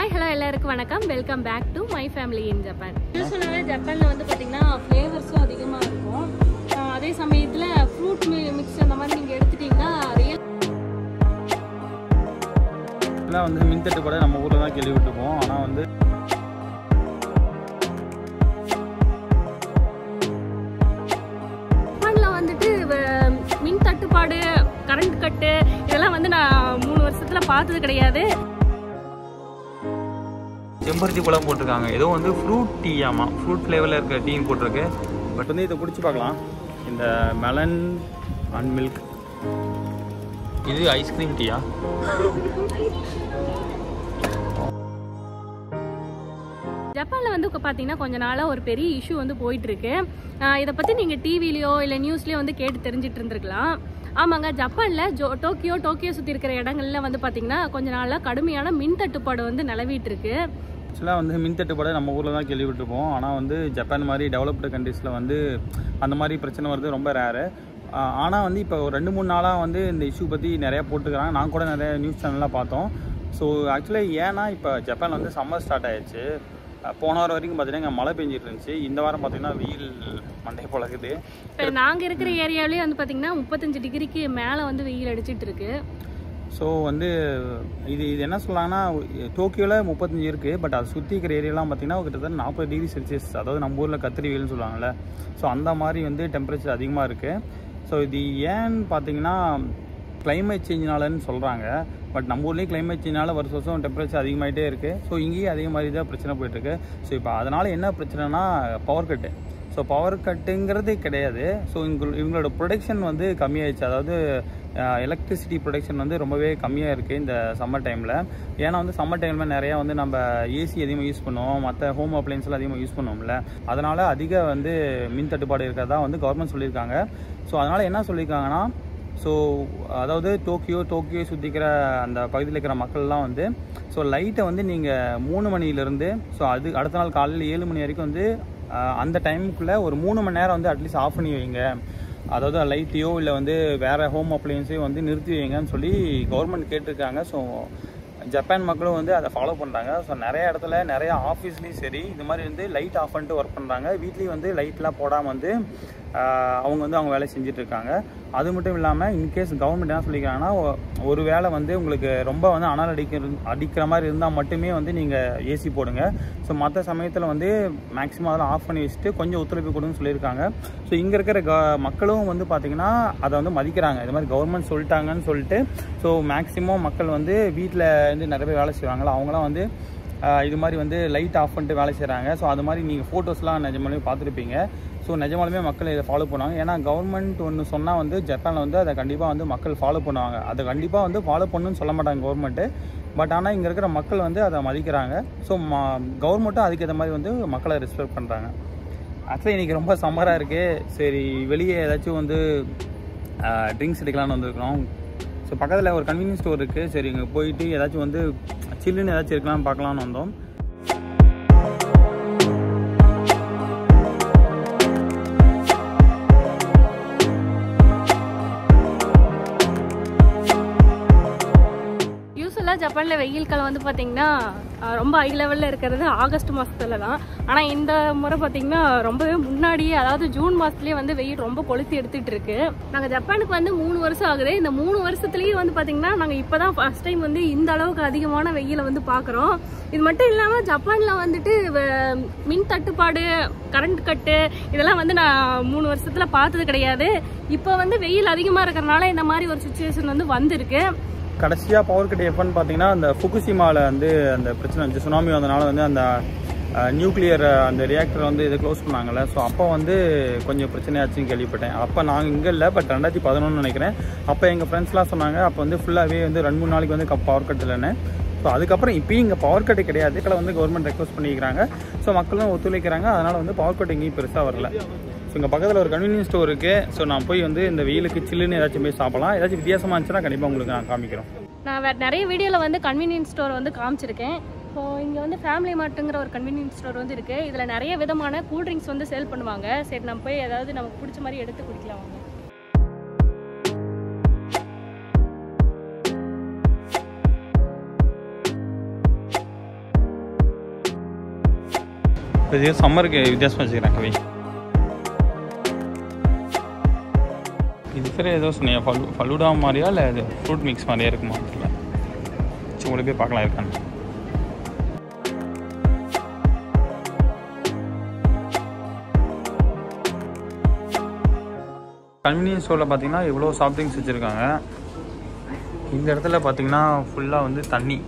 Hi hello எல்லாருக்கும் வணக்கம். Welcome back to my family in Japan யூஸ்வலாகவே ஜப்பானில் வந்து பார்த்தீங்கன்னா ஃப்ளேவர்ஸும் அதிகமாக இருக்கும். அதே சமயத்தில் ஃப்ரூட் மிக்ஸ் அந்த மாதிரி நீங்கள் எடுத்துட்டிங்கன்னா ரியல் இதெல்லாம் வந்து மின்தட்டு கூட நம்ம ஊரில் தான் கேள்விப்பட்டிருப்போம். ஆனால் வந்து ஜப்பானில் வந்துட்டு வ- மின் தட்டுப்பாடு கரண்ட் கட்டு இதெல்லாம் வந்து நான் மூணு வருஷத்தில் பார்த்தது கிடையாது. செம்பருத்தி பழம் போட்டிருக்காங்க. ஏதோ வந்து ஃப்ரூட் டீ ஆமா. ஃப்ரூட் ஃப்ளேவரில் இருக்கிற டீன்னு போட்டிருக்கு. பட் வந்து இதை குடிச்சு பார்க்கலாம். இந்த மெலன் அண்ட் மில்க் இது ஐஸ்கிரீம் டீயா ஜப்பானில் வந்து இப்போ பார்த்தீங்கன்னா கொஞ்ச நாளாக ஒரு பெரிய இஷ்யூ வந்து போயிட்டு இருக்கு. ஆஹ் இதை பற்றி நீங்கள் டிவிலையோ இல்லை நியூஸ்லேயோ வந்து கேட்டு தெரிஞ்சிட்டு இருந்திருக்கலாம். ஆமாங்க ஜப்பானில் ஜோ டோக்கியோ டோக்கியோ சுற்றி இருக்கிற இடங்கள்ல வந்து பார்த்தீங்கன்னா கொஞ்ச நாளாக கடுமையான மின் தட்டுப்பாடு வந்து நிலவிட்டு இருக்கு ஆக்சுவலாக வந்து மின் தட்டுப்பாடு நம்ம ஊரில் தான் கேள்விப்பட்டிருப்போம். ஆனால் வந்து ஜப்பான் மாதிரி டெவலப்டு கண்ட்ரீஸில் வந்து அந்த மாதிரி பிரச்சனை வருது ரொம்ப ரேரு ஆனால் வந்து இப்போ ஒரு ரெண்டு மூணு நாளாக வந்து இந்த இஷ்யூ பற்றி நிறையா போட்டுக்கிறாங்க. நான் கூட நிறைய நியூஸ் சேனல்லாம் பார்த்தோம். ஸோ ஆக்சுவலாக ஏன்னா இப்போ ஜப்பான் வந்து சம்மர் ஸ்டார்ட் ஆயிடுச்சு. போன வாரம் வரைக்கும் பார்த்தீங்கன்னா இங்கே மழை பெஞ்சிட்டு இருந்துச்சு. இந்த வாரம் பார்த்தீங்கன்னா வெயில் மண்டை பழகுது. இப்போ நாங்கள் இருக்கிற ஏரியாவிலேயே வந்து பார்த்தீங்கன்னா முப்பத்தஞ்சு டிகிரிக்கு மேலே வந்து வெயில் அடிச்சிட்டு இருக்கு. ஸோ வந்து இது இது என்ன சொல்லலாம்னா டோக்கியோவில் முப்பத்தஞ்சு இருக்குது பட் அதை சுற்றி இருக்கிற ஏரியாலாம் பார்த்தீங்கன்னா கிட்டத்தட்ட நாற்பது டிகிரி செல்சியஸ் அதாவது நம்ம ஊரில் கத்திரி வெயில்னு சொல்லுவாங்கல்ல. ஸோ அந்த மாதிரி வந்து டெம்பரேச்சர் அதிகமாக இருக்குது ஸோ இது ஏன்னு பார்த்தீங்கன்னா climate சேஞ்சினாலன்னு சொல்கிறாங்க பட் நம்ம ஊர்லேயும் climate சேஞ்சினால வருஷம் வருஷம் டெம்பரேச்சர் அதிகமாகிட்டே இருக்குது ஸோ இங்கேயும் அதே மாதிரி தான் பிரச்சனை போயிட்டுருக்கு ஸோ இப்போ அதனால் என்ன பிரச்சனைனா பவர் கட்டு ஸோ பவர் கட்டுங்கிறது கிடையாது. ஸோ இவங்க இவங்களோட ப்ரொடக்ஷன் வந்து கம்மியாயிடுச்சு. அதாவது எலக்ட்ரிசிட்டி ப்ரொடக்ஷன் வந்து ரொம்பவே கம்மியாக இருக்குது இந்த சம்மர் டைமில் ஏன்னா வந்து சம்மர் டைமில் நிறையா வந்து நம்ம ஏசி அதிகமாக யூஸ் பண்ணுவோம். மற்ற ஹோம் அப்ளைன்ஸ்லாம் அதிகமாக யூஸ் பண்ணுவோம்ல. அதனால் அதிக வந்து மின் தட்டுப்பாடு இருக்கிறதா வந்து கவர்மெண்ட் சொல்லியிருக்காங்க. ஸோ அதனால் என்ன சொல்லியிருக்காங்கன்னா ஸோ அதாவது டோக்கியோ டோக்கியோ சுற்றிக்கிற அந்த பகுதியில் இருக்கிற மக்கள்லாம் வந்து ஸோ லைட்டை வந்து நீங்கள் மூணு மணிலேருந்து ஸோ அது அடுத்த நாள் காலையில் ஏழு மணி வரைக்கும் வந்து அந்த டைமுக்குள்ளே ஒரு மூணு மணி நேரம் வந்து அட்லீஸ்ட் ஆஃப் பண்ணி வைங்க. அதாவது லைட்டையோ இல்லை வந்து வேறு ஹோம் அப்ளையன்ஸையும் வந்து நிறுத்தி வைங்கன்னு சொல்லி கவர்மெண்ட் கேட்டிருக்காங்க. ஸோ ஜப்பான் மக்களும் வந்து அதை ஃபாலோ பண்ணுறாங்க ஸோ நிறைய இடத்துல நிறைய ஆஃபீஸ்லேயும் சரி இது மாதிரி வந்து லைட் ஆஃப் பண்ணிட்டு ஒர்க் பண்ணுறாங்க வீட்லேயும் வந்து லைட்லாம் போடாமல் வந்து அவங்க வந்து அவங்க வேலை செஞ்சிட்ருக்காங்க. அது மட்டும் இல்லாமல் இன்கேஸ் கவர்மெண்ட் என்ன சொல்லிக்கிறாங்கன்னா ஒரு வேளை வந்து உங்களுக்கு ரொம்ப வந்து அனல் அடிக்கிற அடிக்கிற மாதிரி இருந்தால் மட்டுமே வந்து நீங்கள் ஏசி போடுங்க. ஸோ மற்ற சமயத்தில் வந்து மேக்ஸிமம் அதெல்லாம் ஆஃப் பண்ணி வச்சுட்டு கொஞ்சம் ஒத்துழைப்பு கொடுன்னு சொல்லியிருக்காங்க. ஸோ இங்கே இருக்கிற க மக்களும் வந்து பார்த்திங்கன்னா அதை வந்து மதிக்கிறாங்க. இது மாதிரி கவர்மெண்ட் சொல்லிட்டாங்கன்னு சொல்லிட்டு ஸோ மேக்ஸிமம் மக்கள் வந்து வீட்டில் வந்து நிறைய பேர் வேலை செய்வாங்களா அவங்களாம் வந்து இது மாதிரி வந்து லைட் ஆஃப் பண்ணிட்டு வேலை செய்கிறாங்க ஸோ அது மாதிரி நீங்கள் ஃபோட்டோஸ்லாம் நிஜமாலே பார்த்துருப்பீங்க. ஸோ நிஜமாலுமே மக்கள் இதை ஃபாலோ பண்ணுவாங்க. ஏன்னா கவர்மெண்ட் ஒன்று சொன்னால் வந்து ஜப்பானில் வந்து அதை கண்டிப்பாக வந்து மக்கள் ஃபாலோ பண்ணுவாங்க. அதை கண்டிப்பாக வந்து ஃபாலோ பண்ணுன்னு சொல்ல மாட்டாங்க கவர்மெண்ட்டு பட் ஆனால் இங்கே இருக்கிற மக்கள் வந்து அதை மதிக்கிறாங்க. ஸோ கவர்மெண்ட்டும் அதுக்கேற்ற மாதிரி வந்து மக்களை ரெஸ்பெக்ட் பண்ணுறாங்க ஆக்சுவலி இன்றைக்கி ரொம்ப சம்மராக இருக்குது சரி வெளியே ஏதாச்சும் வந்து ட்ரிங்க்ஸ் எடுக்கலாம்னு வந்திருக்கிறோம். ஸோ பக்கத்தில் ஒரு கன்வீனியன்ஸ் ஸ்டோர் இருக்குது சரி இங்கே போயிட்டு ஏதாச்சும் வந்து சில்லுன்னு ஏதாச்சும் இருக்கலாம்னு பார்க்கலான்னு வந்தோம். ஜப்பானில் வெயில் காலம் வந்து பார்த்திங்கன்னா ரொம்ப ஹை லெவலில் இருக்கிறது ஆகஸ்ட் மாதத்தில் தான். ஆனால் இந்த முறை பார்த்திங்கன்னா ரொம்பவே முன்னாடியே அதாவது ஜூன் மாதத்துலேயே வந்து வெயில் ரொம்ப கொளுத்தி எடுத்துகிட்டு இருக்கு. நாங்கள் ஜப்பானுக்கு வந்து மூணு வருஷம் ஆகுது. இந்த மூணு வருஷத்துலேயே வந்து பார்த்திங்கன்னா நாங்கள் இப்போ தான் ஃபஸ்ட் டைம் வந்து இந்த அளவுக்கு அதிகமான வெயிலை வந்து பார்க்குறோம் இது மட்டும் இல்லாமல் ஜப்பானில் வந்துட்டு வ- மின் தட்டுப்பாடு கரண்ட் கட்டு இதெல்லாம் வந்து நான் மூணு வருஷத்தில் பார்த்தது கிடையாது. இப்போ வந்து வெயில் அதிகமாக இருக்கிறனால இந்த மாதிரி ஒரு சுச்சுவேஷன் வந்து வந்திருக்கு. கடைசியாக பவர் கட் எப்போன்னு பார்த்தீங்கன்னா அந்த ஃபுகுசிமாவில் வந்து அந்த பிரச்சனை வந்துச்சு. சுனாமி வந்தனால வந்து அந்த நியூக்ளியர் அந்த ரியாக்டர் வந்து இதை க்ளோஸ் பண்ணாங்கல்ல. ஸோ அப்போ வந்து கொஞ்சம் பிரச்சனையாச்சுன்னு கேள்விப்பட்டேன். அப்போ நாங்கள் இங்கே இல்லை பட் ரெண்டாயிரத்தி பதினொன்று நினைக்கிறேன். அப்போ எங்கள் ஃப்ரெண்ட்ஸ்லாம் சொன்னாங்க அப்போ வந்து ஃபுல்லாகவே வந்து ரெண்டு மூணு நாளைக்கு வந்து பவர் கட் இல்லைன்னு. ஸோ அதுக்கப்புறம் இப்போயும் இங்கே பவர் கட்டு கிடையாது. இதில் வந்து கவர்மெண்ட் ரெக்வஸ்ட் பண்ணிக்கிறாங்க. ஸோ மக்களும் ஒத்துழைக்கிறாங்க. அதனால் வந்து பவர் கட் எங்கேயும் பெருசாக வரல. ஸோ இங்கே பக்கத்தில் ஒரு கன்வீனியன்ஸ் ஸ்டோர் இருக்குது ஸோ நான் போய் வந்து இந்த வெயிலுக்கு சில்லுன்னு ஏதாச்சும் போய் சாப்பிடலாம். ஏதாச்சும் வித்தியாசமாக இருந்துச்சுன்னா கண்டிப்பாக உங்களுக்கு நான் காமிக்கிறோம். நான் வேறு நிறைய வீடியோவில் வந்து கன்வீனியன்ஸ் ஸ்டோர் வந்து காமிச்சிருக்கேன். ஸோ இங்கே வந்து ஃபேமிலி மார்ட்டுங்கிற ஒரு கன்வீனியன்ஸ் ஸ்டோர் வந்து இருக்குது இதில் நிறைய விதமான கூல் ட்ரிங்க்ஸ் வந்து சேல் பண்ணுவாங்க. சரி நம்ம போய் ஏதாவது நமக்கு பிடிச்ச மாதிரி எடுத்து குடிக்கலாம் வாங்க. இது சம்மருக்கு வித்தியாசமாக வச்சுக்கிறேன் கவி. மிக்சரே ஏதோ சொன்னீங்க. ஃபலு ஃபலூடா மாதிரியா இல்லை அது ஃப்ரூட் மிக்ஸ் மாதிரியா இருக்குமா? தெரியல சரி உங்களை போய் பார்க்கலாம் இருக்கான்னு. கன்வீனியன்ஸ் ஸ்டோரில் பார்த்தீங்கன்னா இவ்வளோ சாஃப்ட் ட்ரிங்க்ஸ் வச்சுருக்காங்க. இந்த இடத்துல பார்த்தீங்கன்னா ஃபுல்லாக வந்து தண்ணி.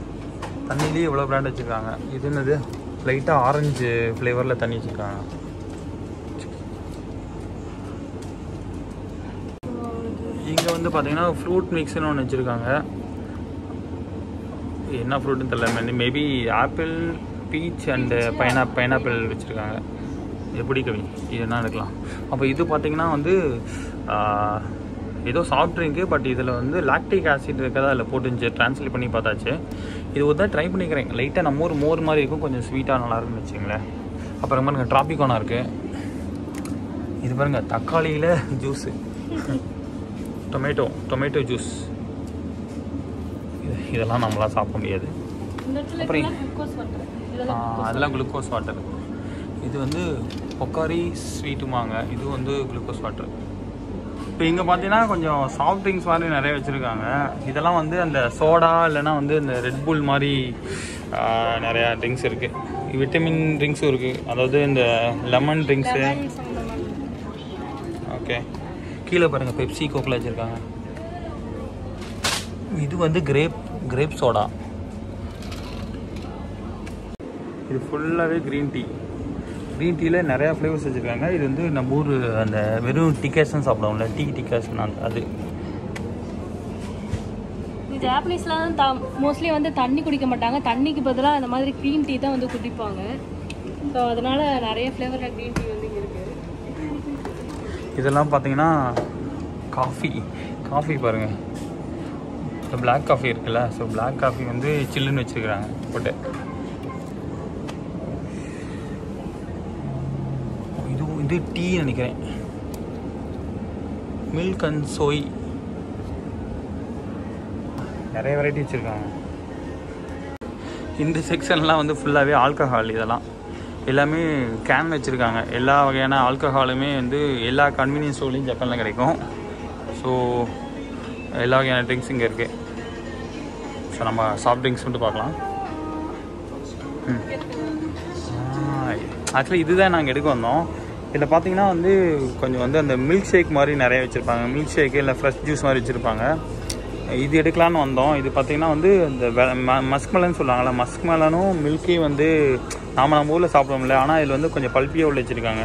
தண்ணிலேயே இவ்வளோ பிராண்ட் வச்சுருக்காங்க. இது என்னது? லைட்டாக ஆரஞ்சு ஃப்ளேவரில் தண்ணி வச்சுருக்காங்க. இங்கே வந்து பார்த்தீங்கன்னா ஃப்ரூட் மிக்ஸ்னு ஒன்று வச்சுருக்காங்க. என்ன ஃப்ரூட்னு தெரியல maybe apple peach and pine pineapple வச்சுருக்காங்க. எப்படி கவி? இது என்ன எடுக்கலாம். அப்போ இது பார்த்தீங்கன்னா வந்து ஏதோ சாஃப்ட் ட்ரிங்க்கு பட் இதில் வந்து லாக்டிக் ஆசிட் இருக்கதா அதில் போட்டுச்சு ட்ரான்ஸ்லேட் பண்ணி பார்த்தாச்சு. இது ஒரு தான் ட்ரை பண்ணிக்கிறேன். லைட்டாக நம்ம ஊர் மோர் மாதிரி இருக்கும். கொஞ்சம் ஸ்வீட்டாக நல்லா இருக்குன்னு வச்சுங்களேன் அப்புறம் பாருங்க ட்ராபிகோனா இருக்குது இது பாருங்க தக்காளியில் ஜூஸு டொமேட்டோ டொமேட்டோ ஜூஸ். இதெல்லாம் நம்மளாம் சாப்பிட முடியாது. அப்புறம் அதெல்லாம் குளுக்கோஸ் வாட்டர் இது வந்து பொக்காரி ஸ்வீட்டுமாங்க. இது வந்து குளுக்கோஸ் வாட்டர் இப்போ இங்கே பார்த்தீங்கன்னா கொஞ்சம் சாஃப்ட் ட்ரிங்க்ஸ் மாதிரி நிறைய வச்சுருக்காங்க. இதெல்லாம் வந்து அந்த சோடா இல்லைன்னா வந்து இந்த ரெட் புல் மாதிரி நிறையா ட்ரிங்க்ஸ் இருக்குது விட்டமின் ட்ரிங்க்ஸும் இருக்குது அதாவது இந்த லெமன் ட்ரிங்க்ஸு ஓகே கீழே பாருங்கள் பெப்சி கோக்கில் வச்சுருக்காங்க. இது வந்து கிரேப் கிரேப் சோடா இது ஃபுல்லாகவே க்ரீன் டீ க்ரீன் டீயில் நிறையா ஃப்ளேவர்ஸ் வச்சுருக்காங்க. இது வந்து நம்ம ஊர் அந்த வெறும் டிகாஷன் சாப்பிடுவோம்ல டீ டிகாஷன் அந்த அது. ஜாப்பனீஸ்லாம் தான் மோஸ்ட்லி வந்து தண்ணி குடிக்க மாட்டாங்க. தண்ணிக்கு பதிலாக அந்த மாதிரி க்ரீன் டீ தான் வந்து குடிப்பாங்க. ஸோ அதனால நிறைய ஃப்ளேவரில் க்ரீன் டீ வந்து இதெல்லாம் பார்த்தீங்கன்னா காஃபி காஃபி பாருங்கள் இந்த பிளாக் காஃபி இருக்குல்ல ஸோ பிளாக் காஃபி வந்து சில்லுன்னு வச்சுருக்குறாங்க போட்டு. இது இது டீ நினைக்கிறேன். மில்க் அண்ட் சோய் நிறைய வெரைட்டி வச்சுருக்காங்க. இந்த செக்ஷன்லாம் வந்து ஃபுல்லாகவே ஆல்கஹால் இதெல்லாம். எல்லாமே கேன் வச்சுருக்காங்க. எல்லா வகையான ஆல்கஹாலுமே வந்து எல்லா கன்வீனியன்ஸ் ஸ்டோர்லையும் ஜப்பானில் கிடைக்கும். ஸோ எல்லா வகையான ட்ரிங்க்ஸ் இங்கே இருக்குது ஸோ நம்ம சாஃப்ட் ட்ரிங்க்ஸ் மட்டும் பார்க்கலாம். ஆக்சுவலி இதுதான் நாங்கள் எடுக்க வந்தோம். இதில் பார்த்தீங்கன்னா வந்து கொஞ்சம் வந்து அந்த மில்க் ஷேக் மாதிரி நிறைய வச்சுருப்பாங்க. மில்க் ஷேக்கு இல்லை ஃப்ரெஷ் ஜூஸ் மாதிரி வச்சுருப்பாங்க. இது எடுக்கலான்னு வந்தோம். இது பார்த்தீங்கன்னா வந்து இந்த மஸ்க் மெலன் சொல்லுவாங்கள்ல மஸ்க் மெலனும் மில்கி வந்து நாம நம்ம ஊரில் சாப்பிடுவோம்ல. ஆனால் இதில் வந்து கொஞ்சம் பல்பியாக உள்ள வச்சுருக்காங்க.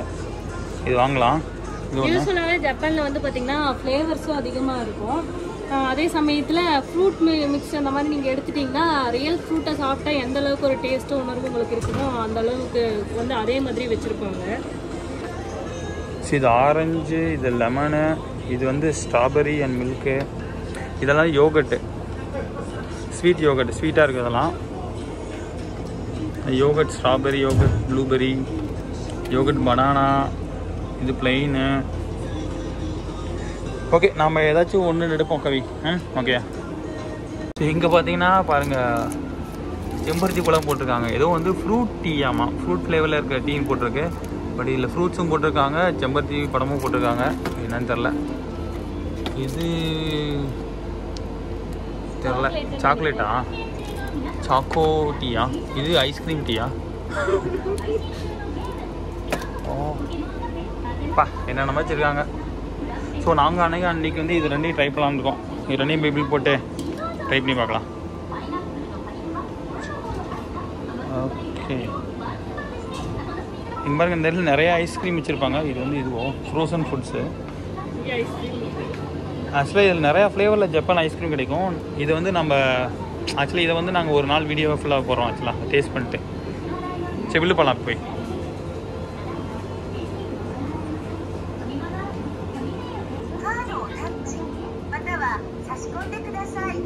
இது வாங்கலாம். இது யூஸ்வலாகவே ஜப்பானில் வந்து பார்த்தீங்கன்னா ஃப்ளேவர்ஸும் அதிகமாக இருக்கும். அதே சமயத்தில் ஃப்ரூட் மிக்ஸ் அந்த மாதிரி நீங்கள் எடுத்துட்டிங்கன்னா ரியல் ஃப்ரூட்டை சாப்பிட்டா எந்த அளவுக்கு ஒரு டேஸ்ட்டும் உணர்வு உங்களுக்கு இருக்குமோ அந்த அளவுக்கு வந்து அதே மாதிரி வச்சுருப்பாங்க. ஸோ இது ஆரஞ்சு இது லெமனு இது வந்து ஸ்ட்ராபெரி அண்ட் மில்க்கு இதெல்லாம் யோகட்டு ஸ்வீட் யோகட் ஸ்வீட்டாக இருக்குது இதெல்லாம். Yogurt strawberry yogurt blueberry yogurt banana இது பிளெயின் ஓகே நாம் ஏதாச்சும் ஒன்று எடுப்போம் கவி. ம் ஓகே ஸோ இங்கே பார்த்தீங்கன்னா பாருங்கள் செம்பருத்தி பழம் போட்டிருக்காங்க. ஏதோ வந்து ஃப்ரூட் டீ ஆமாம் ஃப்ரூட் ஃப்ளேவரில் இருக்க டீன்னு போட்டிருக்கு. பட் இதில் ஃப்ரூட்ஸும் போட்டிருக்காங்க. செம்பருத்தி பழமும் போட்டிருக்காங்க. என்னன்னு தெரில இது தெரில சாக்லேட்டா சாக்கோ டீயா இது ஐஸ்கிரீம் டீயா ஓ. பா என்னென்ன வச்சுருக்காங்க? ஸோ நாங்கள் அன்னைக்கு அன்றைக்கி வந்து இது ரெண்டையும் ட்ரை பண்ணலான்னு இருக்கோம். இது ரெண்டையும் பைபிள் போட்டு ட்ரை பண்ணி பார்க்கலாம். ஓகே இங்கே பாருங்க இந்த இடத்துல நிறைய ஐஸ்கிரீம் வச்சுருப்பாங்க. இது வந்து இதுவோ? ஃப்ரோசன் ஃபுட்ஸு ஆக்சுவலாக இதில் நிறையா ஃப்ளேவரில் ஜப்பான் ஐஸ்கிரீம் கிடைக்கும் இது வந்து நம்ம ஆக்சுவலி இதை வந்து நாங்கள் ஒரு நாள் வீடியோவை ஃபுல்லாக போகிறோம் ஆக்சுவலாக டேஸ்ட் பண்ணிட்டு சரி வில்லு போகலாம் போய் カードをタッチまたは差し込んでください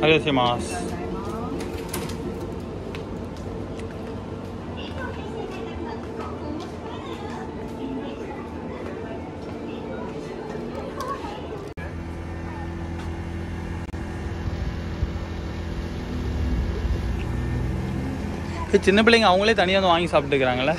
ありがとうございます。 சின்ன பிள்ளைங்க அவங்களே தனியாக வந்து வாங்கி சாப்பிட்டுக்கிறாங்கல்ல.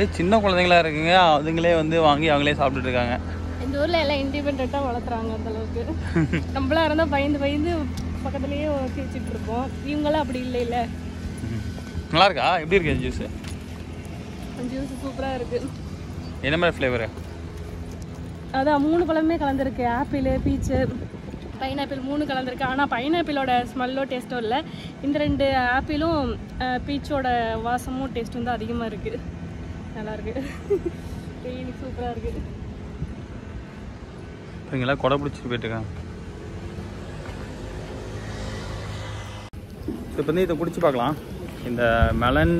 ஏய், சின்ன குழந்தைங்களா இருக்குங்க. அதுங்களே வந்து வாங்கி அவங்களே சாப்பிட்டுட்டு இருக்காங்க இந்த ஊர்ல எல்லாம் இண்டிபெண்டா வளர்த்துறாங்க அந்த அளவுக்கு. நம்மளா இருந்தா பயந்து பயந்து பக்கத்துலயே கிழிச்சிட்டு இருப்போம் இவங்கெல்லாம் அப்படி இல்லை இல்ல நல்லா இருக்கா எப்படி இருக்கு ஜூஸ் ஜூஸ் சூப்பரா இருக்கு. என்ன மாதிரி ஃப்ளேவரு அதான் மூணு பழமே கலந்துருக்கு. ஆப்பிள் பீச்சு பைனாப்பிள் மூணு கலந்துருக்கு. ஆனால் பைனாப்பிளோட ஸ்மெல்லோ டேஸ்ட்டும் இல்லை. இந்த ரெண்டு ஆப்பிளும் பீச்சோட வாசமும் டேஸ்ட்டும் தான் அதிகமாக இருக்குது நல்லாயிருக்கு வெயில் சூப்பராக இருக்குது இவங்கெல்லாம் கொடை பிடிச்சிட்டு போயிட்டுருக்காங்க. இப்போ வந்து இதை குடிச்சு பார்க்கலாம். இந்த மெலன்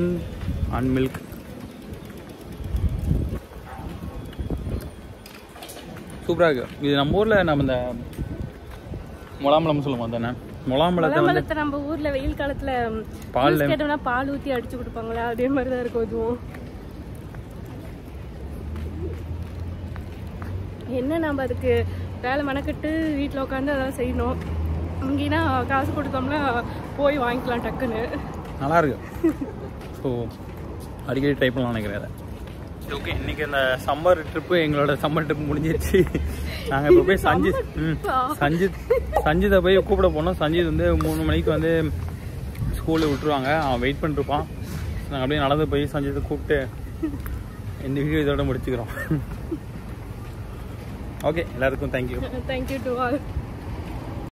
அண்ட் மில்க் சூப்பராக இருக்கு. இது நம்ம ஊரில் நம்ம இந்த முலாம்பழம் சொல்லுவோம் தானே முலாம்பழத்தை வந்து நம்ம ஊர்ல வெயில் காலத்துல juice கேட்டோம்னா பால் ஊத்தி அடிச்சு கொடுப்பாங்களே? அதே மாதிரி தான் இருக்கும் இதுவும். என்ன நம்ம அதுக்கு வேலை மெனக்கட்டு வீட்டில் உட்காந்து அதெல்லாம் செய்யணும். இங்கேனா காசு கொடுத்தோம்னா போய் வாங்கிக்கலாம் டக்குன்னு. நல்லா இருக்கு. ஸோ அடிக்கடி ட்ரை பண்ணலாம் நினைக்கிறேன் ஓகே இன்னைக்கு இந்த சம்மர் ட்ரிப்பு எங்களோட சம்மர் ட்ரிப் முடிஞ்சிருச்சு. நாங்கள் இப்போ போய் சஞ்சித் சஞ்சித் சஞ்சித்தை போய் கூப்பிட போனோம். சஞ்சித் வந்து மூணு மணிக்கு வந்து ஸ்கூலில் விட்டுருவாங்க. அவன் வெயிட் பண்ணிருப்பான். நாங்கள் அப்படியே நடந்து போய் சஞ்சித்தை கூப்பிட்டு இந்த வீடியோ இதோட முடிச்சுக்கிறோம். ஓகே எல்லாருக்கும் thank you thank you to all